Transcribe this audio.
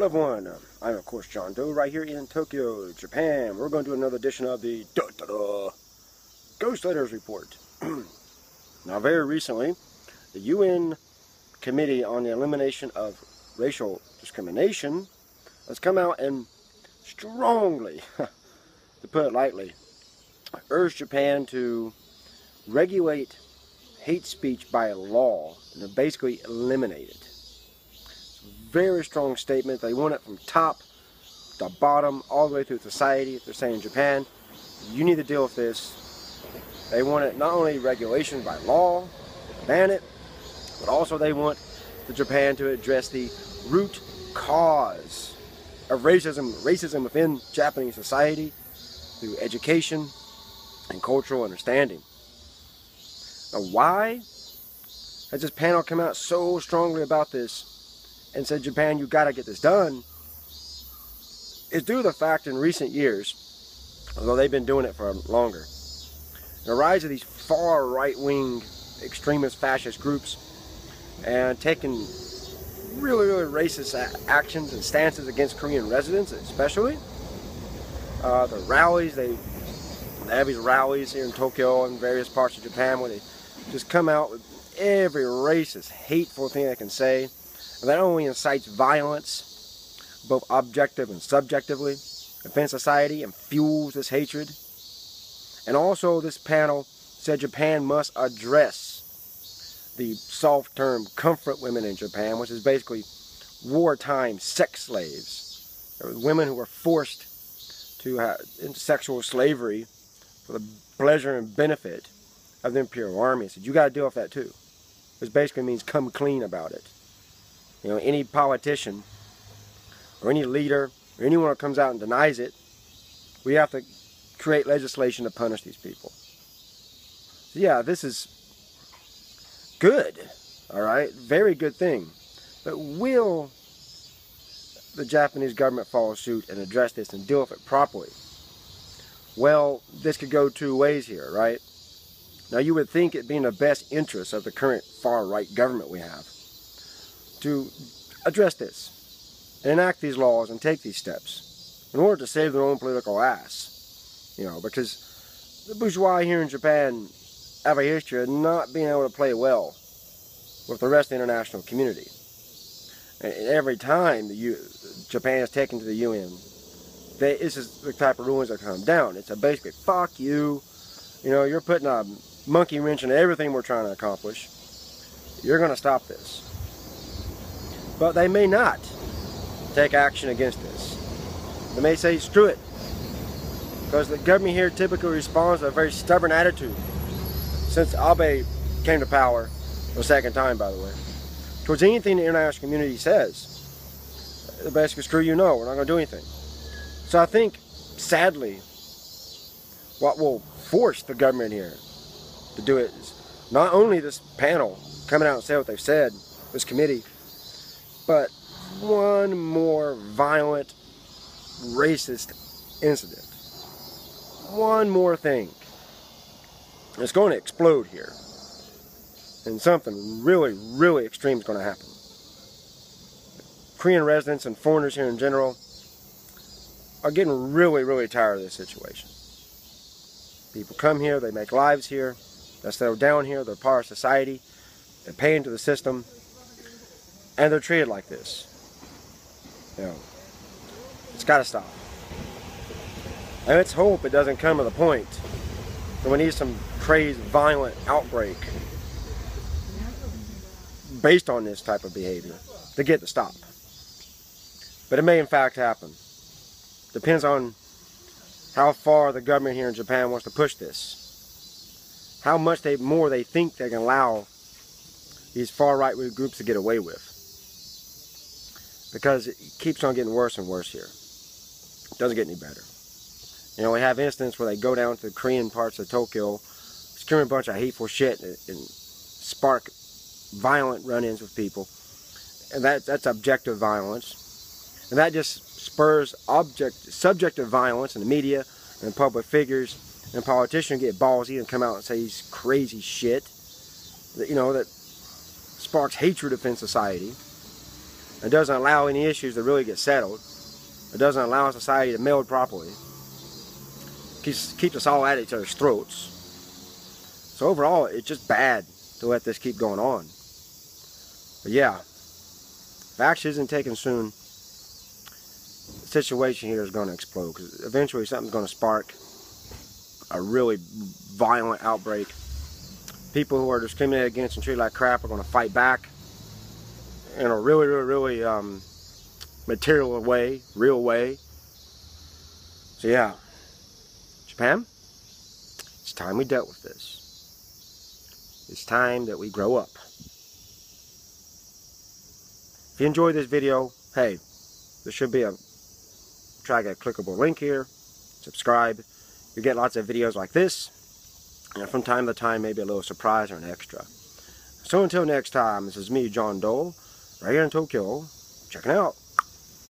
Hello everyone, um, I'm of course Jon Doe right here in Tokyo, Japan. We're going to do another edition of the da -da -da Ghost Letters Report. now very recently, the UN Committee on the Elimination of Racial Discrimination has come out and strongly, to put it lightly, urged Japan to regulate hate speech by law and to basically eliminate it very strong statement. They want it from top to bottom, all the way through society. They're saying Japan, you need to deal with this. They want it not only regulation by law, ban it, but also they want the Japan to address the root cause of racism, racism within Japanese society through education and cultural understanding. Now why has this panel come out so strongly about this and said, Japan, you got to get this done, is due to the fact in recent years, although they've been doing it for longer, the rise of these far right-wing extremist fascist groups and taking really, really racist actions and stances against Korean residents, especially. Uh, the rallies, they, they have these rallies here in Tokyo and various parts of Japan where they just come out with every racist, hateful thing they can say that only incites violence, both objective and subjectively, within society and fuels this hatred. And also this panel said Japan must address the soft term comfort women in Japan, which is basically wartime sex slaves. There were women who were forced to have into sexual slavery for the pleasure and benefit of the Imperial Army. Said, you got to deal with that too. Which basically means come clean about it. You know, any politician or any leader or anyone that comes out and denies it, we have to create legislation to punish these people. So yeah, this is good, all right? Very good thing. But will the Japanese government follow suit and address this and deal with it properly? Well, this could go two ways here, right? Now you would think it being the best interest of the current far-right government we have to address this and enact these laws and take these steps in order to save their own political ass. You know, because the bourgeois here in Japan have a history of not being able to play well with the rest of the international community. And every time the U Japan is taken to the UN, they, this is the type of rulings that come down. It's a basically, fuck you, you know, you're putting a monkey wrench in everything we're trying to accomplish. You're going to stop this. But they may not take action against this. They may say, screw it. Because the government here typically responds with a very stubborn attitude. Since Abe came to power, the second time by the way, towards anything the international community says, the basically screw you, no, we're not going to do anything. So I think, sadly, what will force the government here to do it is not only this panel coming out and say what they've said, this committee, but one more violent, racist incident. One more thing. It's going to explode here. And something really, really extreme is going to happen. Korean residents and foreigners here in general are getting really, really tired of this situation. People come here, they make lives here, they settle down here, they're part of society, they pay into the system, and they're treated like this. You it's got to stop. And let's hope it doesn't come to the point that we need some crazy, violent outbreak based on this type of behavior to get to stop. But it may in fact happen. Depends on how far the government here in Japan wants to push this. How much they more they think they can allow these far right groups to get away with because it keeps on getting worse and worse here. It doesn't get any better. You know, we have instances where they go down to the Korean parts of Tokyo, scream a bunch of hateful shit and, and spark violent run-ins with people. And that, that's objective violence. And that just spurs object, subjective violence in the media and public figures. And politicians get ballsy and come out and say these crazy shit that, you know, that sparks hatred within society. It doesn't allow any issues to really get settled. It doesn't allow society to meld properly. Keeps, keeps us all at each other's throats. So overall, it's just bad to let this keep going on. But yeah, if action isn't taken soon, the situation here is going to explode. Because eventually something's going to spark a really violent outbreak. People who are discriminated against and treated like crap are going to fight back in a really, really, really um, material way, real way. So yeah, Japan, it's time we dealt with this. It's time that we grow up. If you enjoyed this video, hey, there should be a try a clickable link here. Subscribe. You get lots of videos like this. And from time to time, maybe a little surprise or an extra. So until next time, this is me, Jon Doe, right here in Tokyo, checking out.